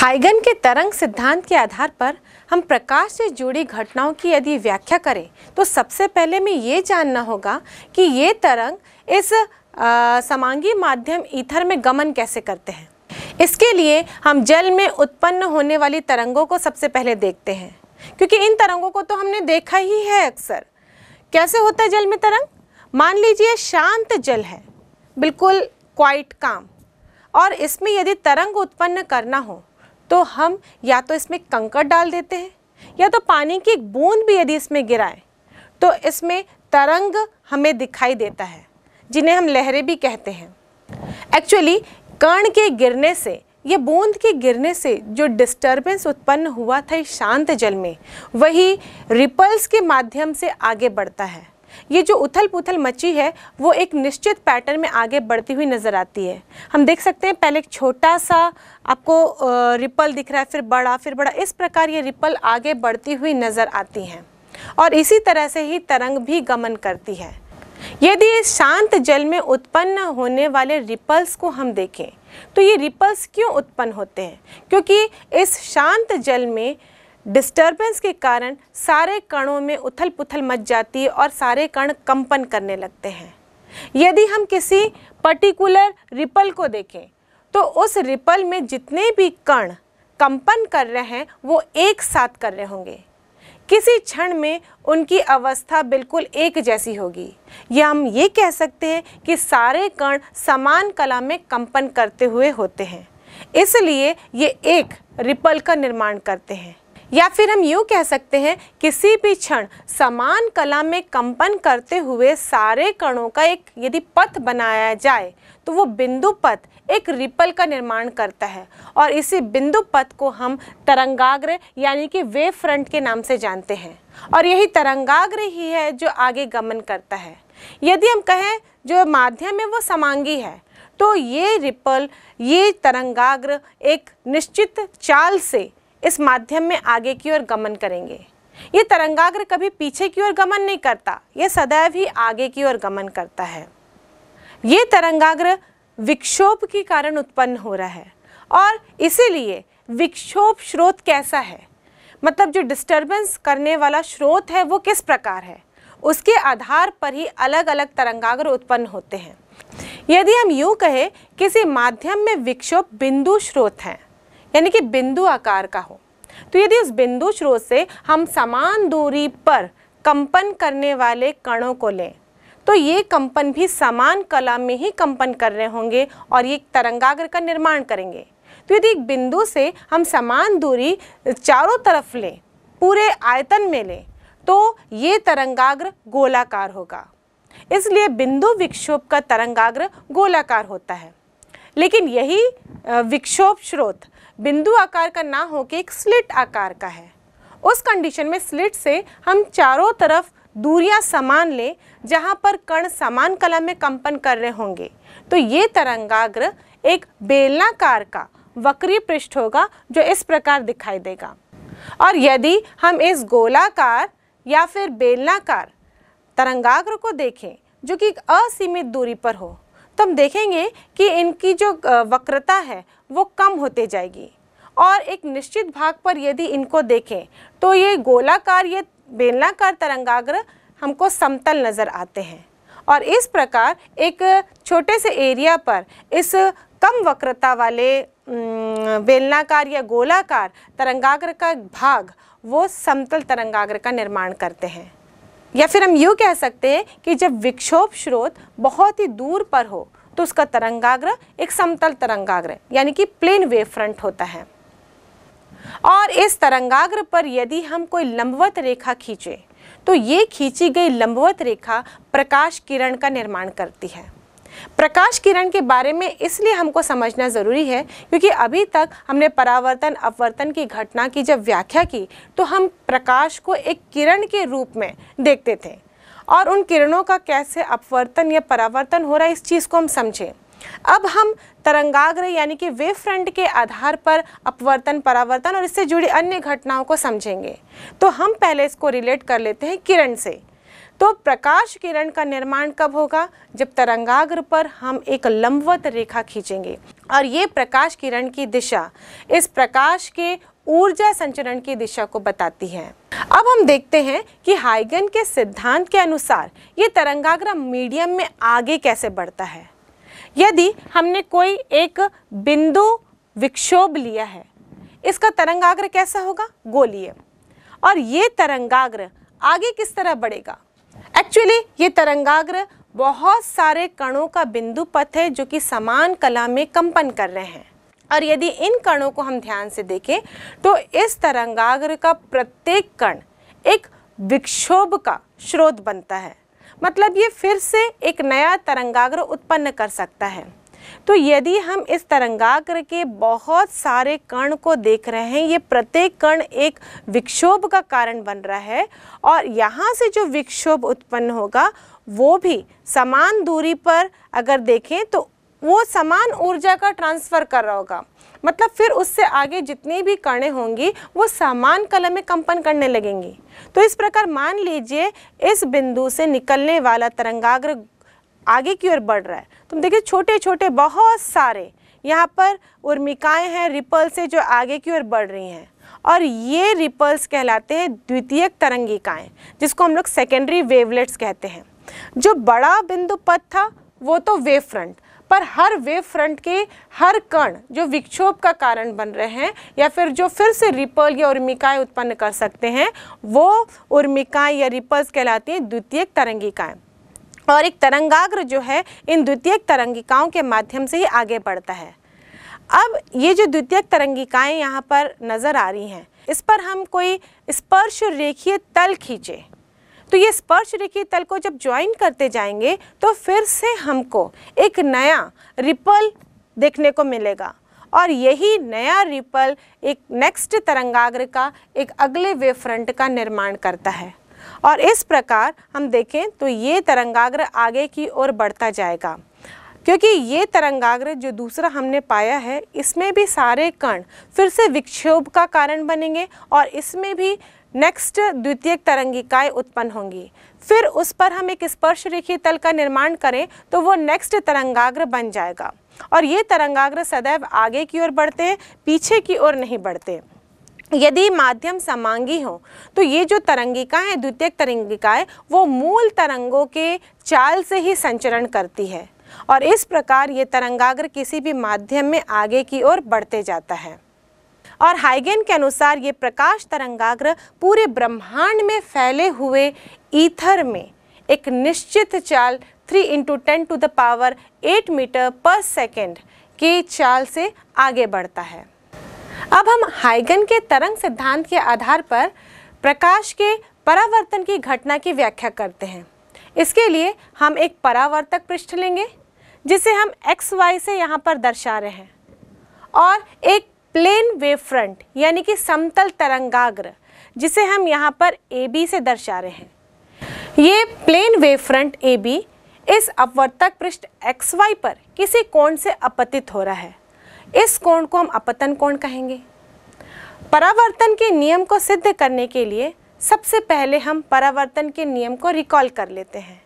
हाइगन के तरंग सिद्धांत के आधार पर हम प्रकाश से जुड़ी घटनाओं की यदि व्याख्या करें तो सबसे पहले में ये जानना होगा कि ये तरंग इस समांगी माध्यम ईथर में गमन कैसे करते हैं। इसके लिए हम जल में उत्पन्न होने वाली तरंगों को सबसे पहले देखते हैं, क्योंकि इन तरंगों को तो हमने देखा ही है अक्सर। कैसे होता है जल में तरंग? मान लीजिए शांत जल है, बिल्कुल क्वाइट काम, और इसमें यदि तरंग उत्पन्न करना हो तो हम या तो इसमें कंकड़ डाल देते हैं, या तो पानी की एक बूंद भी यदि इसमें गिराएँ तो इसमें तरंग हमें दिखाई देता है, जिन्हें हम लहरें भी कहते हैं। एक्चुअली कर्ण के गिरने से, ये बूंद के गिरने से जो डिस्टरबेंस उत्पन्न हुआ था इस शांत जल में, वही रिपल्स के माध्यम से आगे बढ़ता है। ये जो उथल पुथल मची है, वो एक निश्चित पैटर्न में आगे बढ़ती हुई नज़र आती है। हम देख सकते हैं, पहले एक छोटा सा आपको रिपल दिख रहा है, फिर बड़ा फिर बड़ा, इस प्रकार ये रिपल आगे बढ़ती हुई नज़र आती हैं। और इसी तरह से ही तरंग भी गमन करती है। यदि इस शांत जल में उत्पन्न होने वाले रिपल्स को हम देखें तो ये रिपल्स क्यों उत्पन्न होते हैं? क्योंकि इस शांत जल में डिस्टरबेंस के कारण सारे कणों में उथल पुथल मच जाती है और सारे कण कंपन करने लगते हैं। यदि हम किसी पर्टिकुलर रिपल को देखें तो उस रिपल में जितने भी कण कंपन कर रहे हैं, वो एक साथ कर रहे होंगे। किसी क्षण में उनकी अवस्था बिल्कुल एक जैसी होगी। या हम ये कह सकते हैं कि सारे कण समान कला में कंपन करते हुए होते हैं। इसलिए ये एक रिपल का निर्माण करते हैं। या फिर हम यूँ कह सकते हैं, किसी भी क्षण समान कला में कंपन करते हुए सारे कणों का एक यदि पथ बनाया जाए तो वो बिंदु पथ एक रिपल का निर्माण करता है। और इसी बिंदु पथ को हम तरंगाग्र यानी कि वेव फ्रंट के नाम से जानते हैं। और यही तरंगाग्र ही है जो आगे गमन करता है। यदि हम कहें, जो माध्यम है वो समांगी है तो ये रिपल, ये तरंगाग्र एक निश्चित चाल से इस माध्यम में आगे की ओर गमन करेंगे। ये तरंगाग्र कभी पीछे की ओर गमन नहीं करता यह सदैव ही आगे की ओर गमन करता है। ये तरंगाग्र विक्षोभ के कारण उत्पन्न हो रहा है और इसीलिए विक्षोभ स्रोत कैसा है? मतलब जो डिस्टरबेंस करने वाला स्रोत है, वो किस प्रकार है? उसके आधार पर ही अलग अलग तरंगाग्र उत्पन्न होते हैं। यदि हम यूँ कहें, किसी माध्यम में विक्षोभ बिंदु स्रोत हैं यानी कि बिंदु आकार का हो। तो यदि उस बिंदु स्रोत से हम समान दूरी पर कंपन करने वाले कणों को लें तो ये कंपन भी समान कला में ही कंपन कर रहे होंगे और ये तरंगाग्र का निर्माण करेंगे। तो यदि एक बिंदु से हम समान दूरी चारों तरफ़ लें, पूरे आयतन में लें तो ये तरंगाग्र गोलाकार होगा। इसलिए बिंदु विक्षोभ का तरंगाग्र गोलाकार होता है। लेकिन यही विक्षोभ स्रोत बिंदु आकार का ना हो के एक स्लिट आकार का है। उस कंडीशन में स्लिट से हम चारों तरफ़ दूरियाँ समान लें, जहाँ पर कण समान कला में कंपन कर रहे होंगे। तो ये तरंगाग्र एक बेलनाकार का वक्री पृष्ठ होगा, जो इस प्रकार दिखाई देगा। और यदि हम इस गोलाकार या फिर बेलनाकार तरंगाग्र को देखें, जो कि एक असीमित दूरी पर हो तो हम देखेंगे कि इनकी जो वक्रता है, वो कम होते जाएगी। और एक निश्चित भाग पर यदि इनको देखें तो ये गोलाकार, ये बेलनाकार तरंगाग्र हमको समतल नज़र आते हैं। और इस प्रकार एक छोटे से एरिया पर इस कम वक्रता वाले बेलनाकार या गोलाकार तरंगाग्र का भाग, वो समतल तरंगाग्र का निर्माण करते हैं। या फिर हम यूँ कह सकते हैं कि जब विक्षोभ स्रोत बहुत ही दूर पर हो तो उसका तरंगाग्र एक समतल तरंगाग्र यानी कि प्लेन वेव फ्रंट होता है। और इस तरंगाग्र पर यदि हम कोई लंबवत रेखा खींचे तो ये खींची गई लंबवत रेखा प्रकाश किरण का निर्माण करती है। प्रकाश किरण के बारे में इसलिए हमको समझना ज़रूरी है, क्योंकि अभी तक हमने परावर्तन, अपवर्तन की घटना की जब व्याख्या की तो हम प्रकाश को एक किरण के रूप में देखते थे। और उन किरणों का कैसे अपवर्तन या परावर्तन हो रहा है, इस चीज़ को हम समझें। अब हम तरंगाग्र यानी कि वेव फ्रंट के आधार पर अपवर्तन, परावर्तन और इससे जुड़ी अन्य घटनाओं को समझेंगे। तो हम पहले इसको रिलेट कर लेते हैं किरण से। तो प्रकाश किरण का निर्माण कब होगा? जब तरंगाग्र पर हम एक लंबवत रेखा खींचेंगे। और ये प्रकाश किरण की दिशा, इस प्रकाश के ऊर्जा संचरण की दिशा को बताती है। अब हम देखते हैं कि हाइगन के सिद्धांत के अनुसार ये तरंगाग्र मीडियम में आगे कैसे बढ़ता है। यदि हमने कोई एक बिंदु विक्षोभ लिया है, इसका तरंगाग्र कैसा होगा? गोलीय। और ये तरंगाग्र आगे किस तरह बढ़ेगा? एक्चुअली ये तरंगाग्र बहुत सारे कणों का बिंदु पथ है जो कि समान कला में कंपन कर रहे हैं। और यदि इन कणों को हम ध्यान से देखें तो इस तरंगाग्र का प्रत्येक कण एक विक्षोभ का स्रोत बनता है। मतलब ये फिर से एक नया तरंगाग्र उत्पन्न कर सकता है। तो यदि हम इस तरंगाग्र के बहुत सारे कण को देख रहे हैं, ये प्रत्येक कण एक विक्षोभ का कारण बन रहा है और यहाँ से जो विक्षोभ उत्पन्न होगा, वो भी समान दूरी पर अगर देखें तो वो समान ऊर्जा का ट्रांसफ़र कर रहा होगा। मतलब फिर उससे आगे जितनी भी कणें होंगी, वो समान कलम में कंपन करने लगेंगी। तो इस प्रकार मान लीजिए इस बिंदु से निकलने वाला तरंगाग्र आगे की ओर बढ़ रहा है। तुम देखिए छोटे छोटे बहुत सारे यहाँ पर उर्मिकाएँ हैं, रिपल्स है जो आगे की ओर बढ़ रही हैं। और ये रिपल्स कहलाते हैं द्वितीयक तरंगिकाएँ, जिसको हम लोग सेकेंडरी वेवलेट्स कहते हैं। जो बड़ा बिंदु पथ था, वो तो वेव फ्रंट पर हर वेव फ्रंट के हर कण जो विक्षोभ का कारण बन रहे हैं, या फिर जो फिर से रिपल या उर्मिकाएँ उत्पन्न कर सकते हैं, वो उर्मिकाएँ या रिपल्स कहलाती हैं द्वितीयक तरंगिकाएँ। और एक तरंगाग्र जो है, इन द्वितीयक तरंगिकाओं के माध्यम से ही आगे बढ़ता है। अब ये जो द्वितीयक तरंगिकाएँ यहाँ पर नज़र आ रही हैं, इस पर हम कोई स्पर्श रेखीय तल खींचे। तो ये स्पर्श रेखीय तल को जब ज्वाइन करते जाएँगे तो फिर से हमको एक नया रिपल देखने को मिलेगा। और यही नया रिपल एक नेक्स्ट तरंगाग्र का, एक अगले वेव फ्रंट का निर्माण करता है। और इस प्रकार हम देखें तो ये तरंगाग्र आगे की ओर बढ़ता जाएगा। क्योंकि ये तरंगाग्र जो दूसरा हमने पाया है, इसमें भी सारे कण फिर से विक्षोभ का कारण बनेंगे और इसमें भी नेक्स्ट द्वितीय तरंगिकाएँ उत्पन्न होंगी। फिर उस पर हम एक स्पर्श रेखी तल का निर्माण करें तो वो नेक्स्ट तरंगाग्र बन जाएगा। और ये तरंगाग्र सदैव आगे की ओर बढ़ते हैं, पीछे की ओर नहीं बढ़ते। यदि माध्यम समांगी हो तो ये जो तरंगिका है द्वितीय तरंगिकाएँ, वो मूल तरंगों के चाल से ही संचरण करती है। और इस प्रकार ये तरंगाग्र किसी भी माध्यम में आगे की ओर बढ़ते जाता है। और हाइगेन के अनुसार ये प्रकाश तरंगाग्र पूरे ब्रह्मांड में फैले हुए ईथर में एक निश्चित चाल 3 into ten to the power 8 metre per second की चाल से आगे बढ़ता है। अब हम हाइगन के तरंग सिद्धांत के आधार पर प्रकाश के परावर्तन की घटना की व्याख्या करते हैं। इसके लिए हम एक परावर्तक पृष्ठ लेंगे, जिसे हम एक्स वाई से यहाँ पर दर्शा रहे हैं, और एक प्लेन वेव फ्रंट यानी कि समतल तरंगाग्र, जिसे हम यहाँ पर ए बी से दर्शा रहे हैं। ये plane wave front A B इस अपवर्तक पृष्ठ एक्स वाई पर किसी कोण से अपतित हो रहा है। इस कोण को हम अपतन कोण कहेंगे। परावर्तन के नियम को सिद्ध करने के लिए सबसे पहले हम परावर्तन के नियम को रिकॉल कर लेते हैं।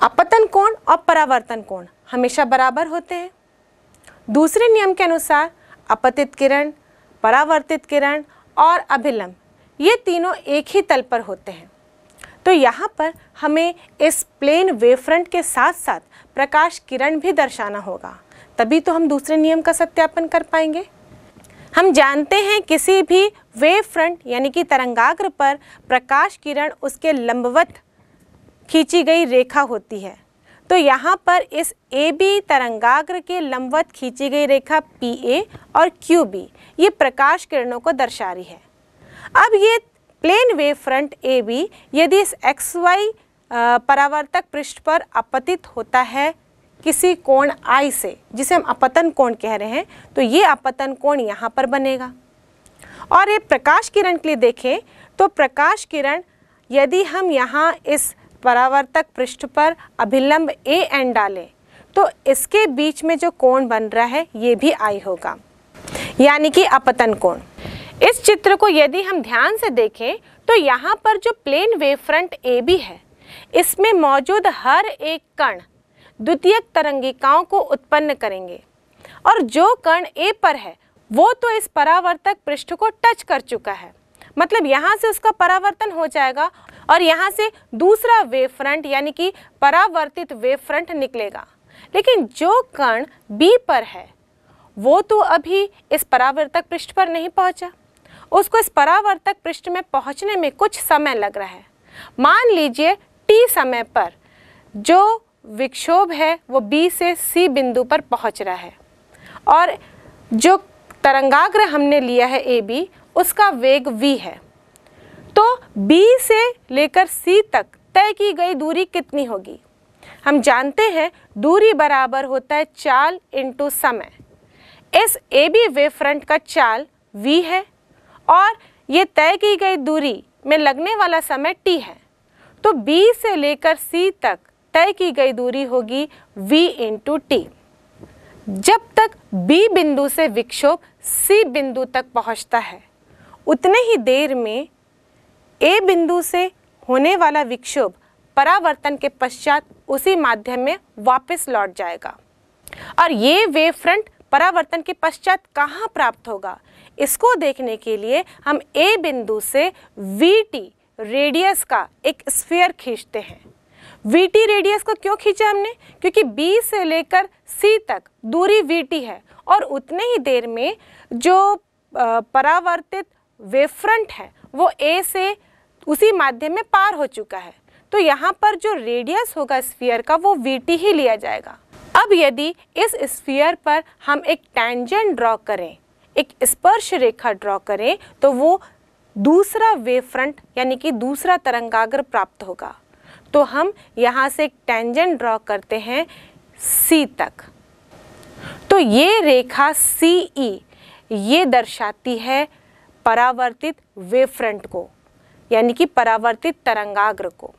अपतन कोण और परावर्तन कोण हमेशा बराबर होते हैं। दूसरे नियम के अनुसार अपतित किरण, परावर्तित किरण और अभिलंब, ये तीनों एक ही तल पर होते हैं। तो यहाँ पर हमें इस प्लेन वेवफ्रंट के साथ साथ प्रकाश किरण भी दर्शाना होगा। तभी तो हम दूसरे नियम का सत्यापन कर पाएँगे। हम जानते हैं किसी भी वेव फ्रंट यानी कि तरंगाग्र पर प्रकाश किरण, उसके लंबवत खींची गई रेखा होती है। तो यहाँ पर इस ए बी तरंगाग्र के लंबवत खींची गई रेखा पी ए और क्यू बी ये प्रकाश किरणों को दर्शा रही है। अब ये plane wave front A B यदि इस एक्स वाई परावर्तक पृष्ठ पर अपतित होता है किसी कोण आई से, जिसे हम अपतन कोण कह रहे हैं तो ये अपतन कोण यहाँ पर बनेगा। और ये प्रकाश किरण के लिए देखें तो प्रकाश किरण, यदि हम यहाँ इस परावर्तक पृष्ठ पर अभिलंब ए एन डालें तो इसके बीच में जो कोण बन रहा है, ये भी आई होगा। यानी कि अपतन कोण। इस चित्र को यदि हम ध्यान से देखें तो यहाँ पर जो plane wave front A B है, इसमें मौजूद हर एक कण द्वितीयक तरंगिकाओं को उत्पन्न करेंगे। और जो कण ए पर है, वो तो इस परावर्तक पृष्ठ को टच कर चुका है। मतलब यहाँ से उसका परावर्तन हो जाएगा और यहाँ से दूसरा वेव फ्रंट यानी कि परावर्तित वेव फ्रंट निकलेगा। लेकिन जो कण बी पर है, वो तो अभी इस परावर्तक पृष्ठ पर नहीं पहुँचा। उसको इस परावर्तक पृष्ठ में पहुँचने में कुछ समय लग रहा है। मान लीजिए टी समय पर, जो विक्षोभ है, वो बी से सी बिंदु पर पहुँच रहा है। और जो तरंगाग्र हमने लिया है ए बी उसका वेग v है। तो b से लेकर c तक तय की गई दूरी कितनी होगी? हम जानते हैं दूरी बराबर होता है चाल इंटू समय। इस ए बी वेव फ्रंट का चाल v है और ये तय की गई दूरी में लगने वाला समय t है। तो b से लेकर c तक तय की गई दूरी होगी v इंटू टी जब तक B बिंदु से विक्षोभ C बिंदु तक पहुँचता है, उतने ही देर में A बिंदु से होने वाला विक्षोभ परावर्तन के पश्चात उसी माध्यम में वापस लौट जाएगा। और ये वेव फ्रंट परावर्तन के पश्चात कहाँ प्राप्त होगा, इसको देखने के लिए हम A बिंदु से VT रेडियस का एक स्फीयर खींचते हैं। VT रेडियस को क्यों खींचा हमने? क्योंकि B से लेकर C तक दूरी VT है और उतने ही देर में जो परावर्तित वेवफ्रंट है, वो A से उसी माध्यम में पार हो चुका है। तो यहाँ पर जो रेडियस होगा स्फीयर का, वो VT ही लिया जाएगा। अब यदि इस स्फीयर पर हम एक टेंजेंट ड्रॉ करें, एक स्पर्श रेखा ड्रॉ करें तो वो दूसरा वेव फ्रंट यानी कि दूसरा तरंगाग्र प्राप्त होगा। तो हम यहाँ से एक टेंजेंट ड्रॉ करते हैं सी तक। तो ये रेखा सी ई ये दर्शाती है परावर्तित वेव फ्रंट को, यानी कि परावर्तित तरंगाग्र को।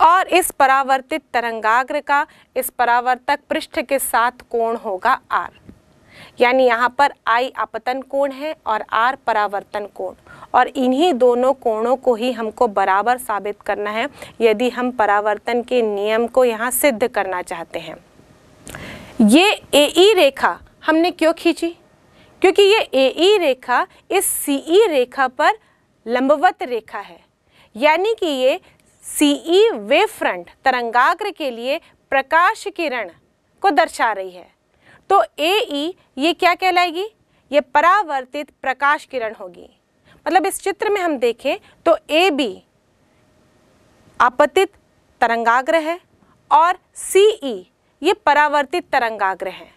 और इस परावर्तित तरंगाग्र का इस परावर्तक पृष्ठ के साथ कोण होगा आर यानी यहाँ पर आई आपतन कोण है और आर परावर्तन कोण। और इन्हीं दोनों कोणों को ही हमको बराबर साबित करना है, यदि हम परावर्तन के नियम को यहाँ सिद्ध करना चाहते हैं। ये ए ई रेखा हमने क्यों खींची? क्योंकि ये ए ई रेखा इस सी ई रेखा पर लंबवत रेखा है। यानी कि ये सी ई वेव फ्रंट तरंगाग्र के लिए प्रकाश किरण को दर्शा रही है। तो ए ये क्या कहलाएगी? ये परावर्तित प्रकाश किरण होगी। मतलब इस चित्र में हम देखें तो ए बी आपतित तरंगाग्र है और सी ई ये परावर्तित तरंगाग्र है।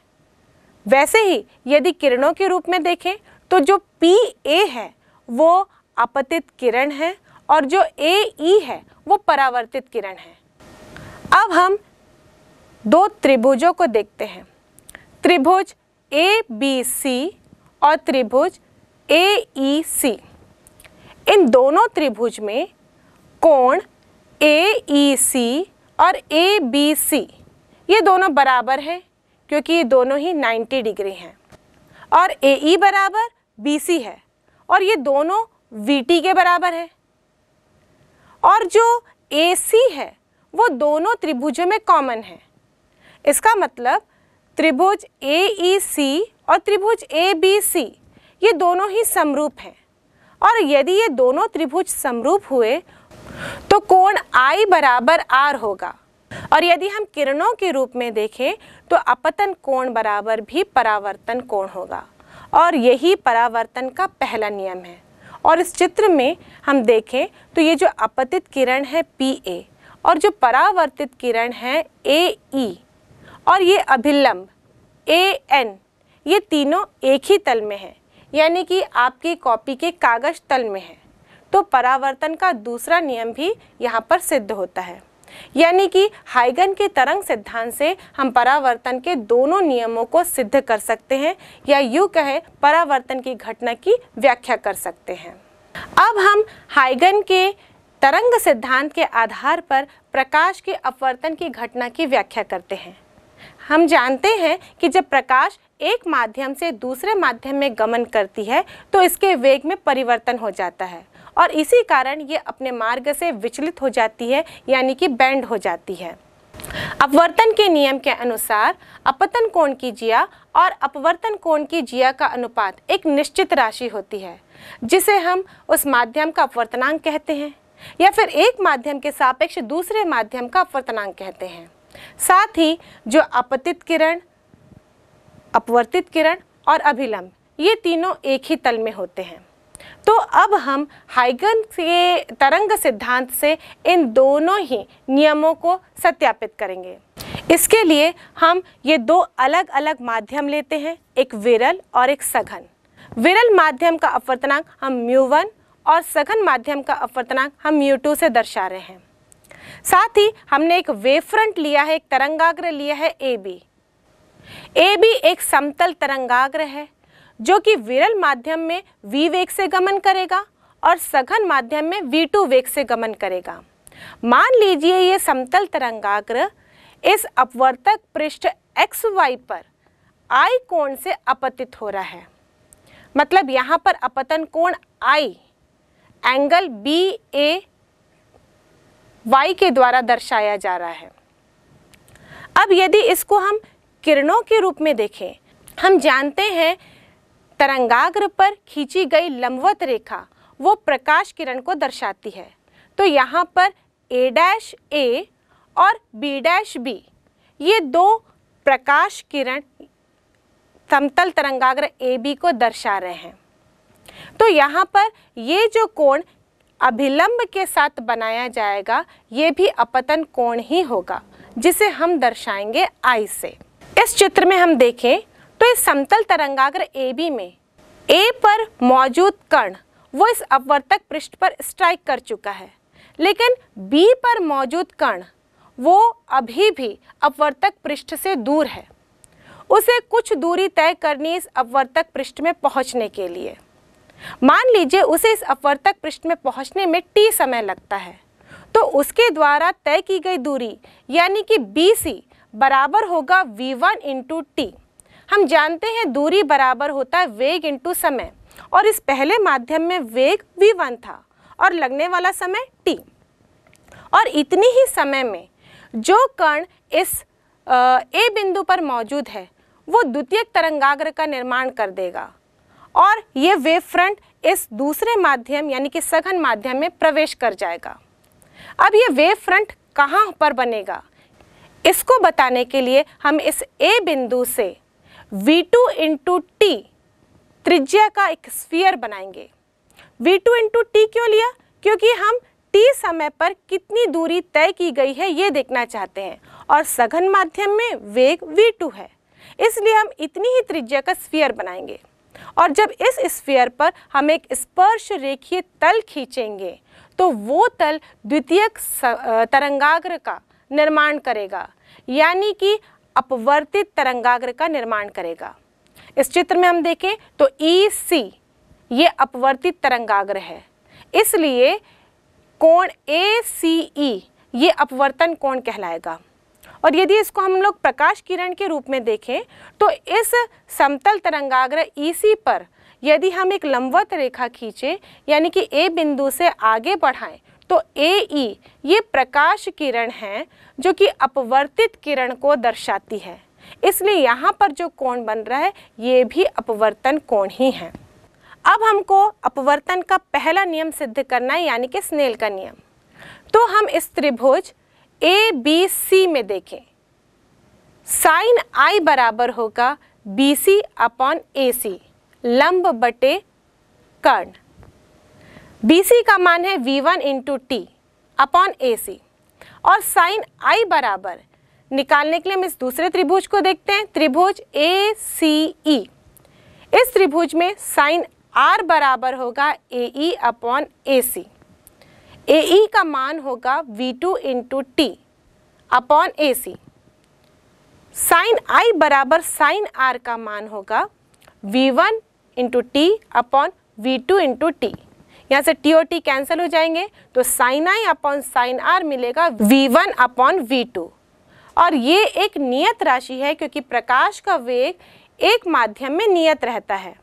वैसे ही यदि किरणों के रूप में देखें तो जो पी ए है, वो आपतित किरण है और जो ए ई है, वो परावर्तित किरण है। अब हम दो त्रिभुजों को देखते हैं। त्रिभुज ए बी सी और त्रिभुज ए ई सी। इन दोनों त्रिभुज में कोण ए ई सी और ए बी सी ये दोनों बराबर हैं, क्योंकि ये दोनों ही 90 डिग्री हैं। और ए ई बराबर बी सी है, और ये दोनों वी टी के बराबर है। और जो ए सी है, वो दोनों त्रिभुजों में कॉमन है। इसका मतलब त्रिभुज ए ई सी और त्रिभुज ए बी सी ये दोनों ही समरूप हैं। और यदि ये दोनों त्रिभुज समरूप हुए तो कोण आई बराबर आर होगा। और यदि हम किरणों के रूप में देखें तो अपतन कोण बराबर भी परावर्तन कोण होगा। और यही परावर्तन का पहला नियम है। और इस चित्र में हम देखें तो ये जो अपतित किरण है पी ए और जो परावर्तित किरण है ए ई और ये अभिलंब ए एन ये तीनों एक ही तल में हैं। यानी कि आपकी कॉपी के कागज़ तल में है। तो परावर्तन का दूसरा नियम भी यहाँ पर सिद्ध होता है। यानी कि हाइगन के तरंग सिद्धांत से हम परावर्तन के दोनों नियमों को सिद्ध कर सकते हैं या यूँ कहे, परावर्तन की घटना की व्याख्या कर सकते हैं। अब हम हाइगन के तरंग सिद्धांत के आधार पर प्रकाश के अपवर्तन की घटना की व्याख्या करते हैं। हम जानते हैं कि जब प्रकाश एक माध्यम से दूसरे माध्यम में गमन करती है तो इसके वेग में परिवर्तन हो जाता है। और इसी कारण ये अपने मार्ग से विचलित हो जाती है, यानी कि बैंड हो जाती है। अपवर्तन के नियम के अनुसार, अपतन कोण की जिया और अपवर्तन कोण की जिया का अनुपात एक निश्चित राशि होती है, जिसे हम उस माध्यम का अपवर्तनांक कहते हैं, या फिर एक माध्यम के सापेक्ष दूसरे माध्यम का अपवर्तनांक कहते हैं। साथ ही, जो अपतित किरण अपवर्तित किरण और अभिलंब, ये तीनों एक ही तल में होते हैं। तो अब हम हाइगन के तरंग सिद्धांत से इन दोनों ही नियमों को सत्यापित करेंगे। इसके लिए हम ये दो अलग अलग माध्यम लेते हैं, एक विरल और एक सघन। विरल माध्यम का अपवर्तनांक हम म्यू वन और सघन माध्यम का अपवर्तनांक हम म्यू टू से दर्शा रहे हैं। साथ ही हमने एक वेव फ्रंट लिया है, एक तरंगाग्र लिया है ए बी। ए बी एक समतल तरंगाग्र है, जो कि विरल माध्यम में v वेग से गमन करेगा और सघन माध्यम में v2 वेग से गमन करेगा। मान लीजिए ये समतल तरंगाग्र इस अपवर्तक पृष्ठ एक्स वाई पर आई कोण से अपतित हो रहा है। मतलब यहाँ पर अपतन कोण I angle B A Y के द्वारा दर्शाया जा रहा है। अब यदि इसको हम किरणों के रूप में देखें। हम जानते हैं तरंगाग्र पर खींची गई लंबवत रेखा, वो प्रकाश किरण को दर्शाती है। तो यहाँ पर ए डैश ए और बी डैश बी ये दो प्रकाश किरण समतल तरंगाग्र ए बी को दर्शा रहे हैं। तो यहाँ पर ये जो कोण अभिलंब के साथ बनाया जाएगा, ये भी अपतन कोण ही होगा, जिसे हम दर्शाएँगे आई से। इस चित्र में हम देखें तो इस समतल तरंगाग्र ए बी में ए पर मौजूद कण, वो इस अपवर्तक पृष्ठ पर स्ट्राइक कर चुका है। लेकिन बी पर मौजूद कण, वो अभी भी अपवर्तक पृष्ठ से दूर है। उसे कुछ दूरी तय करनी इस अपवर्तक पृष्ठ में पहुँचने के लिए। मान लीजिए उसे इस अपवर्तक पृष्ठ में पहुँचने में टी समय लगता है। तो उसके द्वारा तय की गई दूरी, यानी कि बी सी बराबर होगा वी वन इंटू टी हम जानते हैं दूरी बराबर होता है वेग इंटू समय। और इस पहले माध्यम में वेग वी वन था और लगने वाला समय टी और इतनी ही समय में जो कण इस ए बिंदु पर मौजूद है, वो द्वितीय तरंगाग्र का निर्माण कर देगा। और ये वेव फ्रंट इस दूसरे माध्यम, यानी कि सघन माध्यम में प्रवेश कर जाएगा। अब ये वेव फ्रंट कहाँ पर बनेगा? इसको बताने के लिए हम इस ए बिंदु से V2 टू इंटू टी त्रिज्या का एक स्फीयर बनाएँगे। V2 टू इंटू टी क्यों लिया? क्योंकि हम t समय पर कितनी दूरी तय की गई है ये देखना चाहते हैं और सघन माध्यम में वेग V2 है। इसलिए हम इतनी ही त्रिज्या का स्फीयर बनाएँगे और जब इस स्फीयर पर हम एक स्पर्श रेखीय तल खींचेंगे तो वो तल द्वितीय तरंगाग्र का निर्माण करेगा, यानी कि अपवर्तित तरंगाग्र का निर्माण करेगा। इस चित्र में हम देखें तो ई e सी ये अपवर्तित तरंगाग्र है। इसलिए कोण ए सी ई ये अपवर्तन कोण कहलाएगा। और यदि इसको हम लोग प्रकाश किरण के रूप में देखें तो इस समतल तरंगाग्र ई सी पर यदि हम एक लंबवत रेखा खींचे, यानी कि ए बिंदु से आगे बढ़ाएँ तो ए ई ये प्रकाश किरण है जो कि अपवर्तित किरण को दर्शाती है। इसलिए यहाँ पर जो कोण बन रहा है, ये भी अपवर्तन कोण ही है। अब हमको अपवर्तन का पहला नियम सिद्ध करना है, यानी कि स्नेल का नियम। तो हम इस त्रिभुज ए बी सी में देखें। साइन आई बराबर होगा बी सी अपॉन ए सी लंब बटे कर्ण। बी सी का मान है V one into T upon A C और साइन आई बराबर निकालने के लिए हम इस दूसरे त्रिभुज को देखते हैं, त्रिभुज ए सी ई इस त्रिभुज में साइन आर बराबर होगा ए ई अपॉन ए सी ए ई का मान होगा V two into T upon A C sine I बराबर साइन आर का मान होगा V one into T upon V two into T यहाँ से टी और टी कैंसिल हो जाएँगे तो sine I upon sine R मिलेगा V one upon V two और ये एक नियत राशि है, क्योंकि प्रकाश का वेग एक माध्यम में नियत रहता है।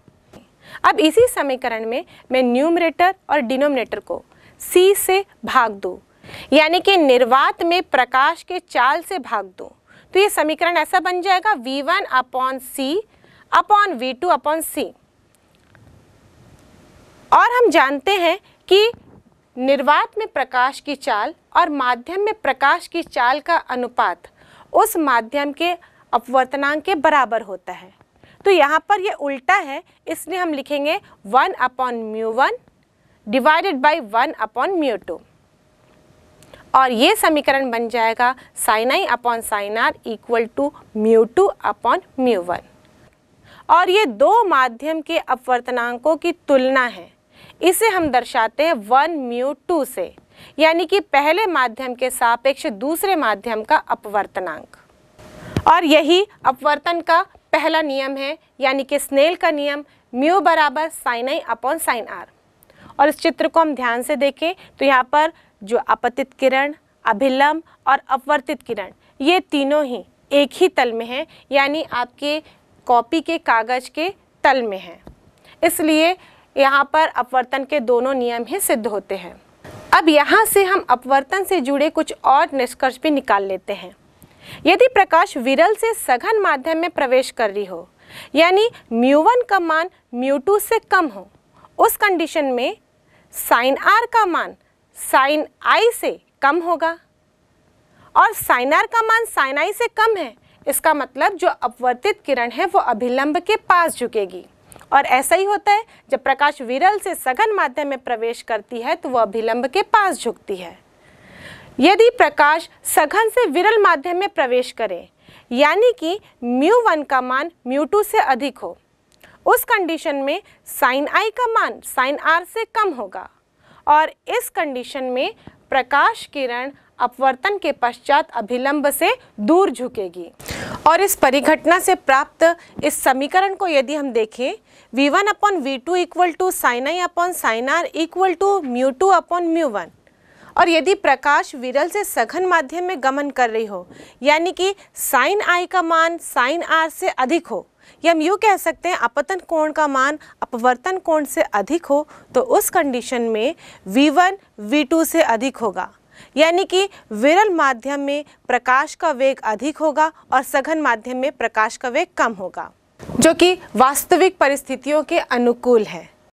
अब इसी समीकरण में मैं न्यूमरेटर और डिनोमिनेटर को सी से भाग दूँ, यानी कि निर्वात में प्रकाश के चाल से भाग दूँ। तो ये समीकरण ऐसा बन जाएगा v1 one upon C upon V two upon C और हम जानते हैं कि निर्वात में प्रकाश की चाल और माध्यम में प्रकाश की चाल का अनुपात उस माध्यम के अपवर्तनांक के बराबर होता है। तो यहाँ पर ये उल्टा है, इसलिए हम लिखेंगे one upon mu one divided by one upon mu two. और ये समीकरण बन जाएगा sine I upon sine R equal to mu two upon mu one. और ये दो माध्यम के अपवर्तनांकों की तुलना है। इसे हम दर्शाते हैं वन म्यू टू से, यानी कि पहले माध्यम के सापेक्ष दूसरे माध्यम का अपवर्तनांक। और यही अपवर्तन का पहला नियम है, यानी कि स्नेल का नियम, म्यू बराबर sine I upon sine R. और इस चित्र को हम ध्यान से देखें तो यहाँ पर जो अपतित किरण, अभिलंब और अपवर्तित किरण, ये तीनों ही एक ही तल में हैं, यानी आपके कॉपी के कागज़ के तल में हैं। इसलिए यहाँ पर अपवर्तन के दोनों नियम ही सिद्ध होते हैं। अब यहाँ से हम अपवर्तन से जुड़े कुछ और निष्कर्ष भी निकाल लेते हैं। यदि प्रकाश विरल से सघन माध्यम में प्रवेश कर रही हो, यानी म्यू वन का मान म्यू टू से कम हो, उस कंडीशन में साइन आर का मान साइन आई से कम होगा। और साइन आर का मान साइन आई से कम है, इसका मतलब जो अपवर्तित किरण है वो अभिलंब के पास झुकेगी। और ऐसा ही होता है, जब प्रकाश विरल से सघन माध्यम में प्रवेश करती है तो वह अभिलंब के पास झुकती है। यदि प्रकाश सघन से विरल माध्यम में प्रवेश करे, यानी कि म्यू वन का मान म्यू टू से अधिक हो, उस कंडीशन में साइन आई का मान साइन आर से कम होगा। और इस कंडीशन में प्रकाश किरण अपवर्तन के पश्चात अभिलंब से दूर झुकेगी। और इस परिघटना से प्राप्त इस समीकरण को यदि हम देखें V one upon V two equal to sine I upon sine R equal to mu two upon mu one और यदि प्रकाश विरल से सघन माध्यम में गमन कर रही हो, यानी कि साइन आई का मान साइन आर से अधिक हो, या हम यूँ कह सकते हैं अपतन कोण का मान अपवर्तन कोण से अधिक हो तो उस कंडीशन में v1 v2 से अधिक होगा। यानी कि विरल माध्यम में प्रकाश का वेग अधिक होगा और सघन माध्यम में प्रकाश का वेग कम होगा, जो कि वास्तविक परिस्थितियों के अनुकूल है।